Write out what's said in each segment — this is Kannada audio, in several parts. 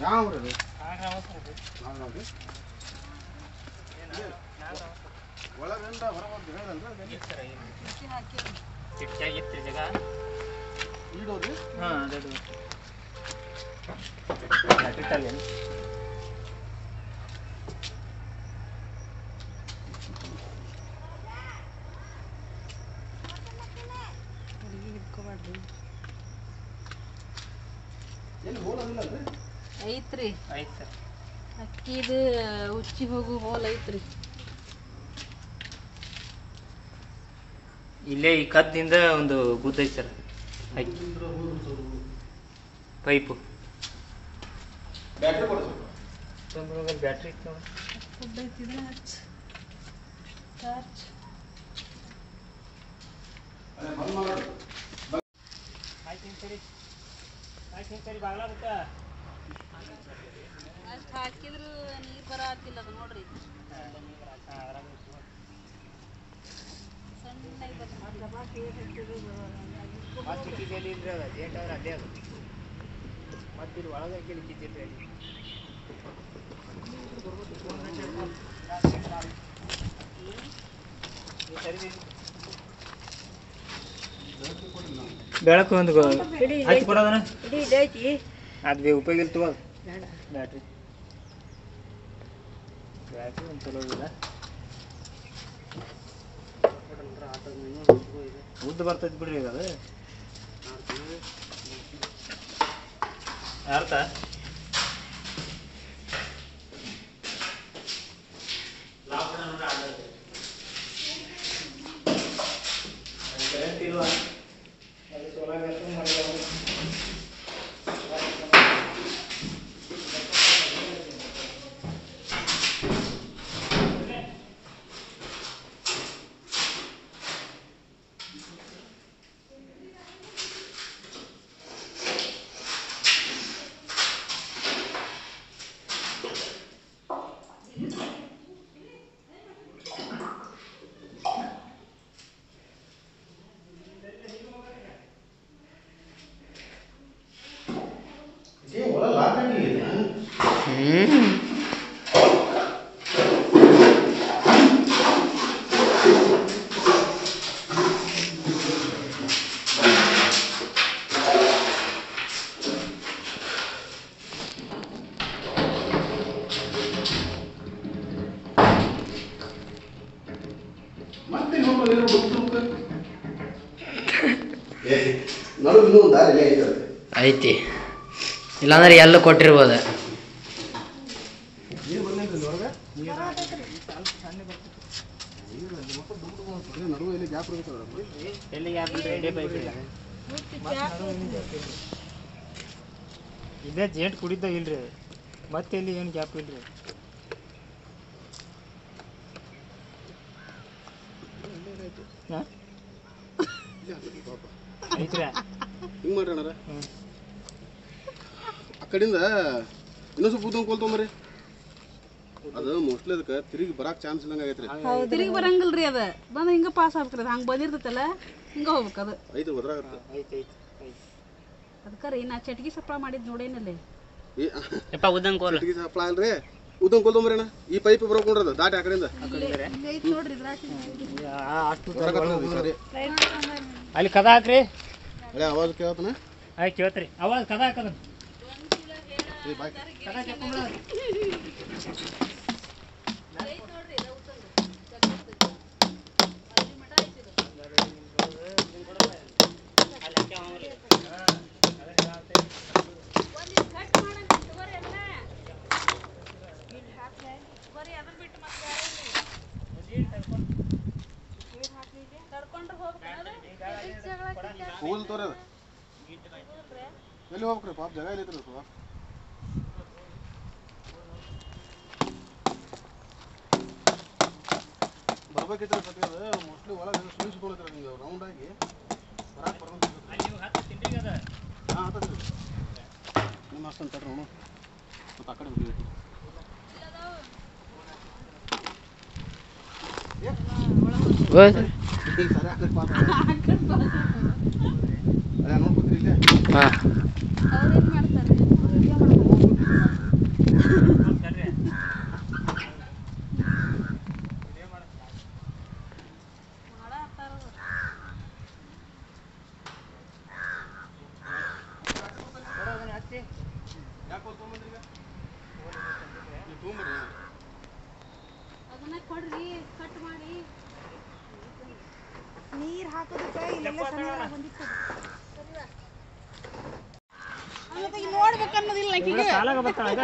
ಯಾವ ಊರದು ನಾಗರಾವ್ರಿ ಒಳಗಂಡ ಹೊರಗೆ ಹೇಳಲ್ರಿ ಚಿಟ್ಟಾಗಿತ್ತು ಜಾಗ ಈಡೋದು ಹಾಂ ಅದು ಇಟ್ಟಲ್ಲಿ ಎಲ್ಲಿ ಐತ್ರಿ. ಆಯ್ತು ಸರ್. ಅಕ್ಕಿದು ಉಚ್ಚಿ ಹೋಗು ಹೋಲ್ ಐತ್ರಿ. ಇಲ್ಲೇ ಈ ಕದ್ದಿಂದ ಒಂದು ಗುದ್ದ ಐತೆ ಸರ್. ಅಕ್ಕಿ ಪೈಪು. ಬ್ಯಾಟ್ರಿ ಕೊಡು ಬ್ಯಾಟ್ರಿ ಇತ್ತು ಫುಡ್ ಐತಿ ಇದನ್ನ ಹಚ್ಚ ಚಾರ್ಜ್ ಅದೇ ಬಂದ್ ಮಾಡೋದು. ಆಯ್ತು ಸರಿ ಆಯ್ತು ಸರಿ ಬಾಗ್ಲ ಬಿಟ್ಟ ಅಷ್ಟು ಹಾಕಿದ್ರು ನೀರು ಬರತ್ತಿಲ್ಲ ಅದು ನೋಡ್ರಿ. ಇಲ್ರಿ ಅದು ಜೇಟ್ ಅವ್ರು ಅಲ್ಲೇ ಅದು. ಮತ್ತೆ ಇಲ್ಲಿ ಒಳಗೆ ಹಾಕಿ ಇಕ್ಕಿದ್ದಿಲ್ರಿ ಅಲ್ಲಿ ಬೆಳಕು ಒಂದು ಹಚ್ಚಿ ಕೊಡೋದನ? ಅದು ಉಪಯೋಗ ಇಲ್ಲ ತಗೋ ಬ್ಯಾಟ್ರಿ ಬ್ಯಾಟ್ರಿ ಒಂದು ಚಲೋ ಇಲ್ಲ ಉದ್ದ ಬರ್ತೈತಿ ಬಿಡ್ರಿ ಈಗ ಅದು. ಅರ್ಥ ಏ ಒಳ ಲಾಕ್ ಹಾಕಿಲ್ಲ ಇನ್ನೊಬ್ರು ಬಿಟ್ಟು ಏ ನಡು ಇನ್ನೂ ಒಂದು ದಾರಿ ಐತೆ ಐತಿ. ಇಲ್ಲಾಂದ್ರೆ ಎಲ್ಲ ಕೊಟ್ಟಿರ್ಬೋದ. ನೀರು ನೀರು ಇದೇ. ಜೇಂಟ್ ಕುಡಿದ ಇಲ್ರಿ. ಮತ್ತೆ ಇಲ್ಲಿ ಏನು ಗ್ಯಾಪ್ ಇಲ್ರಿ? ಹಾಂ? ಐತ್ರಿ ಹಿಂಗೆ ಮಾಡ್ರಿ ಅಣ್ಣಾರ. ಆ ಕಡೆಯಿಂದ ಇನ್ನೊಂದು ಸ್ವಲ್ಪ ಉದ್ದಂಗೆ ಕೊಲ್ತೊಂಬರಿ ಅದು ಮೋಸ್ಟ್ಲಿ ಅದಕ್ಕೆ ತಿರುಗಿ ಬರಾಕ್ ಚಾನ್ಸ್ ಇಲ್ಲಂಗೆ ಆಗೈತ್ರಿ. ತಿರುಗಿ ಬರಂಗಿಲ್ರಿ ಅದ. ಬಂದ ಹಿಂಗ ಪಾಸ್ ಆಗ್ಬೇಕ್ರಿ ಅದು ಹಂಗೆ ಬಂದಿರ್ತೈತಲ್ಲ ಹಿಂಗ ಹೋಗ್ಬೇಕು ಅದು. ಐತೆ ಬದ್ರಾಗತ್ತ ಐತೆ ಐತೆ ಅದಕ್ಕೆ ರೀ ನಾ ಚಟ್ಗಿ ಸಪ್ಲ ಮಾಡಿದ್ ನೋಡೇನಲ್ಲಿ. ಯಪ್ಪ ಉದ್ದಂಗೆ ಕೋಲ್. ತಿರುಗಿ ಹಪ್ಪಳ ಅಲ್ರಿ. ಉದ್ದಂಗೆ ಕೊಲ್ತೊಂಬರಿ ಅಣ್ಣ ಈ ಪೈಪ್ ಬರೋಕೊಂಡ್ರದ ದಾಟಿ ಆ ಕಡೆಯಿಂದ? ಅಲ್ಲಿ ಕದ ಹಾಕ್ರಿ. ಅದೇ ಆವಾಜ್ ಕೇಳತ್ತನ? ಆಯ್ತು ಕೇಳ್ತ್ರಿ. ಅವಾಗ ಕದ ಹಾಕದ ಏ ಬಾಯ್ ಹೋಗಲ್ ತೋರಿ ಅದು ಎಲ್ಲಿ ಹೋಗ್ಬೇಕ್ರಿ ಪಾಪ ಜಾಗ ಇಲ್ಲ ಐತ್ರಿ ಸ್ವಲ್ಪ ಬರ್ಬೇಕಿತ್ತು ಸತಿ ಅದು ಮೋಸ್ಟ್ಲಿ ಒಳಗೆ ಸುಳಿಸ್ಕೊಳತ್ರಿ ಹಿಂಗೆ ರೌಂಡ್ ಆಗಿ ಬರಾಕ್ ಬರೋದು ಹಾಂ ಹತ್ತದ್ರಿ ನಿಮ್ಮ ಅಷ್ಟೊಂದು ತಡ್ರಿ ನೋಡು ಮತ್ತು ಆ ಕಡೆ ಬಿಡಿ ಈಗ ಸರಿ ಹಾಕ್ರಿ ಪಾಪ ಅದೇ ನೋಡ್ಕೊತೀರಿ ಇಲ್ಲೇ ಹಾಂ ಅವ್ರೇನ್ ಮಾಡ್ತಾರೆ ಯಾಕೆ ತೊಗೊಂಬಂದ್ರಿ ಈಗ ನೀವು ತೊಗೊಂಬರ್ರಿ ಅದನ್ನ ಕೊಡ್ರಿ ಕಟ್ ಮಾಡಿ ನೀರ್ ಹಾಕೋದಕ್ಕೆ ಇಲ್ಲೆಲ್ಲ ಬಂದಿತ್ತು. ನೋಡ್ಬೇಕು ಅನ್ನೋದಿಲ್ಲ ಆಕಿಗೆ ಸಾಲಾಗ ಬರ್ತಾಳ ಆಗ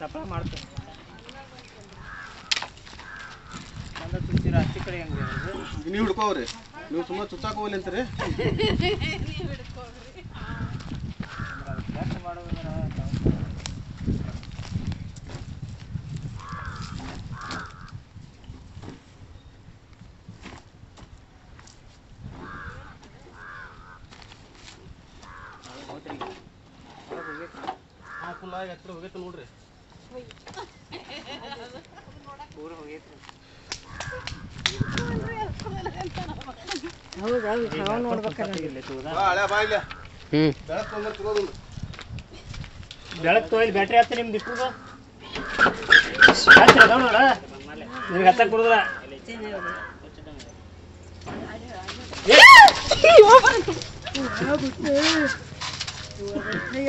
ಚಪ್ಪ ಮಾಡ್ತೇವೆ ಬಂದ ತುಚ್ಚಿರ ಹಚ್ಚಿ ಕಡೆ ಹೆಂಗೆ? ನೀವು ಹಿಡ್ಕೋವ್ರಿ ನೀವು ಸುಮ್ಮನೆ ಚುಚ್ಚಾಕೋಲಿ ಹೋಗ್ಲಿ ಅಂತೀರಿ? ಆಗಿ ಹತ್ತಿರ ಹೋಗೈತೆ ನೋಡ್ರಿ. ಊರು ಹೋಗೈತ್ರಿ ಬಾ ಹಳೆ ಬಾ ಇಲ್ಲ. ಹ್ಞೂ ಬೆಳಗ್ಗೆ ತೊಗೊಂಬರ್ತಿರೋದು ಬೆಳಗ್ಗೆ ತೊಯ್ಲಿ ಬ್ಯಾಟ್ರಿ ಹತ್ತ ನಿಮ್ದು ಅದಾವ ನೋಡ? ನಿಮ್ಗೆ ಹತ್ತಕ್ಕೆ ಬರುದಿಲ್ಲ. ಏ!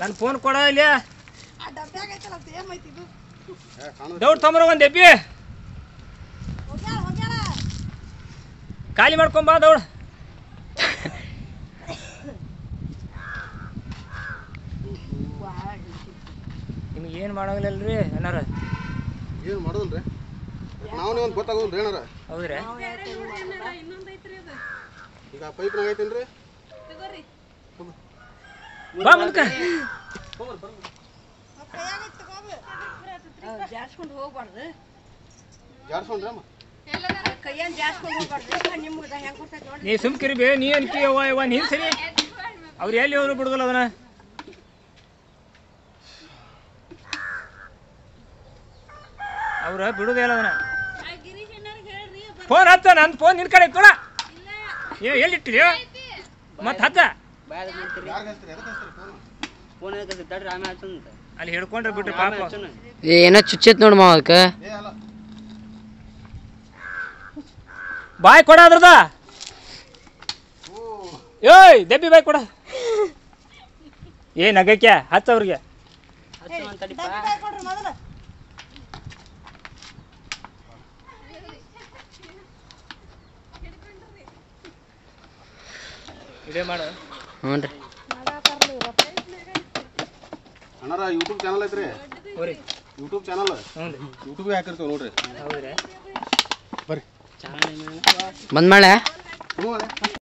ನನ್ನ ಫೋನ್ ಕೊಡ ಇಲ್ಲಿ ದೌಡ್ ತೊಂಬರ ಒಂದು ಹೋಗ್ಯಾಳ ಖಾಲಿ ಮಾಡ್ಕೊಂಬ ದೌಡ್. ನಿಮ್ಗೆ ಏನು ಮಾಡಂಗಿಲ್ಲರಿ ಏನಾರ ಏನು ಮಾಡೋದಲ್ರಿ? ನಾವು ಒಂದು ಗೊತ್ತಾಗೋದಿಲ್ಲ ಏನಾರ ಹೌದ್ರಿ. ಇನ್ನೊಂದ್ ಐತ್ರಿ ಅದು. ಈಗ ಪೈಪ್ನಾಗ ಐತೇನ್ರಿ? ತಗೋರಿ. ಬಾ ಹೋಗ್ಬಾರ್ದು. ಹೋಗ್ಬಾರ್ದು. ನಿಮ್ಗೆ ಹೆಂಗ್ ಕೊಡ್ತೈತೆ ನೋಡಿ. ನೀ ಸುಮ್ಕಿರಿ ಬೇ ನೀ ಅನ್ಕಿ ಅವ್ವ ಇವ ನೀನ್ ಸರಿ? ಅವ್ರು ಎಲ್ಲಿ ಹೋದ್ರು ಬಿಡುದಿಲ್ಲ ಅದನ್ನ? ಅವ್ರ ಬಿಡುದೇ ಇಲ್ಲ ಅದನ್ನ. ಫೋನ್ ಹತ್ತ ನನ್ನ ಫೋನ್ ನಿನ್ ಕಡೆ ಕೊಡ. ಏ ಎಲ್ಲಿ ಇಟ್ಟಿರಿ ಮತ್ತೆ ಹತ್ತ ಎದಕ್ಕೆ ಹಚ್ತೀರಿ ಫೋನ್ ತಡ್ರಿ ಆಮೇಲೆ ಹಚ್ಚಂತ ಅಲ್ಲಿ ಹಿಡ್ಕೊಂಡ್ರೆ ಬಿಟ್ರಿ ಪಾಪ. ಏ ಏನೋ ಚುಚ್ಚೈತ್ ನೋಡ್ ಮಾವ ಅದಕ್ಕೆ ಏ ಅಲ್ಲ. ಬಾಯ್ ಕೊಡ ಅದ್ರದ ಏಯ್ ದೆಬ್ಬಿ ಬಾಯ್ ಕೊಡ. ಏ ಅಗಕ್ಯ ಹಚ್ಚ ಅವ್ರಿಗೆ. ಇದೇ ಮಾಡು. ಹ್ಞೂ ರೀ. ಅಣ್ಣಾರ ಯೂಟ್ಯೂಬ್ ಚಾನಲ್ ಐತ್ರಿ? ಹೋರಿ ಯೂಟ್ಯೂಬ್ ಚಾನಲ್ ಹ್ಞೂ ರೀ. ಯೂಟ್ಯೂಬ್ಗೆ ಹಾಕಿರ್ತೀವಿ ನೋಡ್ರಿ. ಹೌದ್ರಿ. ಬರ್ರಿ. ಚಾನಲ್ ಬಂದ್ ಮಾಡೆ ಹ್ಞೂ ಅದೇ.